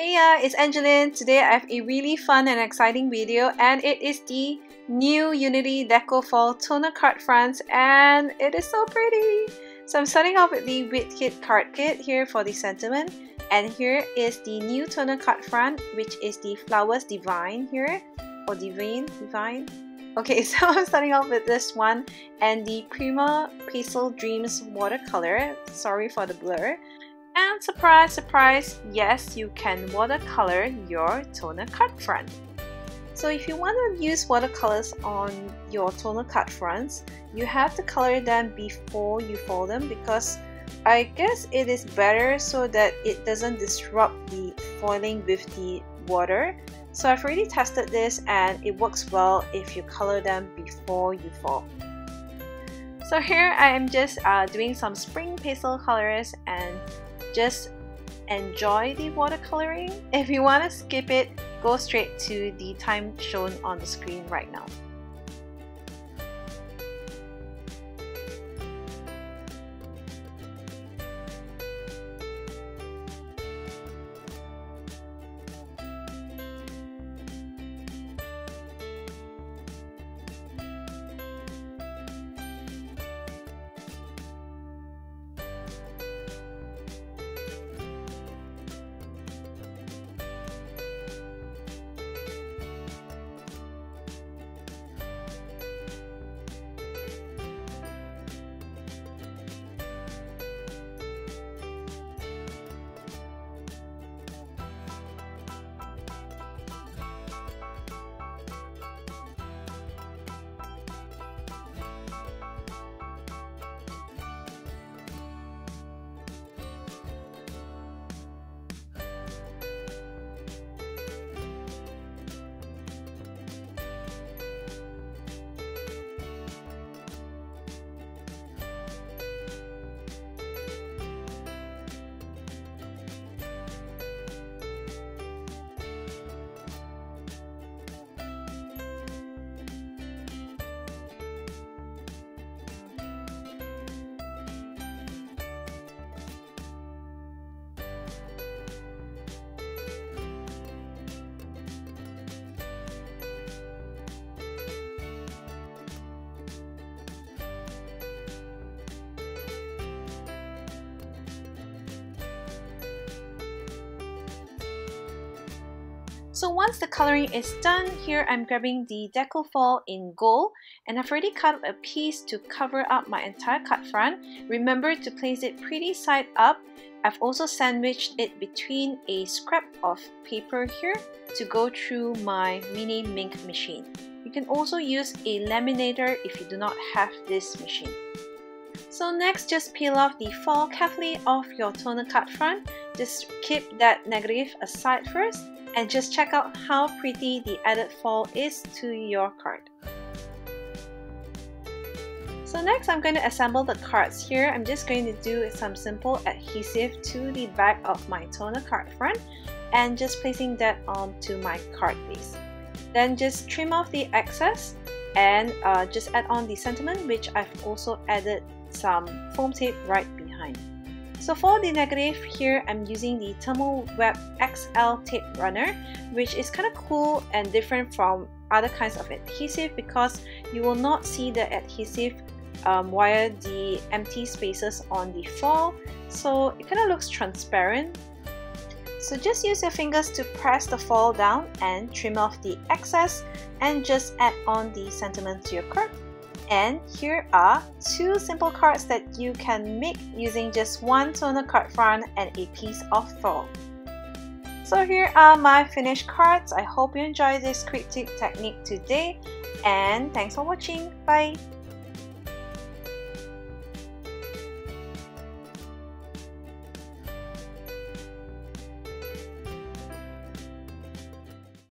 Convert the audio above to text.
Hey uh, it's Angeline. Today I have a really fun and exciting video and it is the new Unity Deco Foil Toner Card Fronts and it is so pretty. So I'm starting off with the Whitkit card kit here for the sentiment and here is the new toner card front which is the Flowers Divine here or Divine, Divine. Okay, so I'm starting off with this one and the Prima Pastel Dreams watercolor. Sorry for the blur. And surprise, surprise, yes, you can watercolor your toner card front. So if you want to use watercolors on your toner card fronts, you have to color them before you fold them because I guess it is better so that it doesn't disrupt the foiling with the water. So I've already tested this and it works well if you color them before you fold. So here I am just uh, doing some spring pastel colors and just enjoy the watercoloring. If you want to skip it, go straight to the time shown on the screen right now. So once the coloring is done, here I'm grabbing the Deco Foil in gold and I've already cut a piece to cover up my entire cut front. Remember to place it pretty side up. I've also sandwiched it between a scrap of paper here to go through my mini Minc machine. You can also use a laminator if you do not have this machine. So next, just peel off the foil carefully off your toner card front. Just keep that negative aside first and just check out how pretty the added foil is to your card. So next I'm going to assemble the cards here. I'm just going to do some simple adhesive to the back of my toner card front and just placing that onto my card base. Then just trim off the excess and uh, just add on the sentiment which I've also added some foam tape right behind. So for the negative here, I'm using the Thermal Web XL tape runner, which is kind of cool and different from other kinds of adhesive because you will not see the adhesive um, via the empty spaces on the foil. So it kind of looks transparent. So just use your fingers to press the foil down and trim off the excess and just add on the sentiment to your card. And here are two simple cards that you can make using just one toner card front and a piece of foam. So here are my finished cards. I hope you enjoyed this quick tip technique today and thanks for watching. Bye!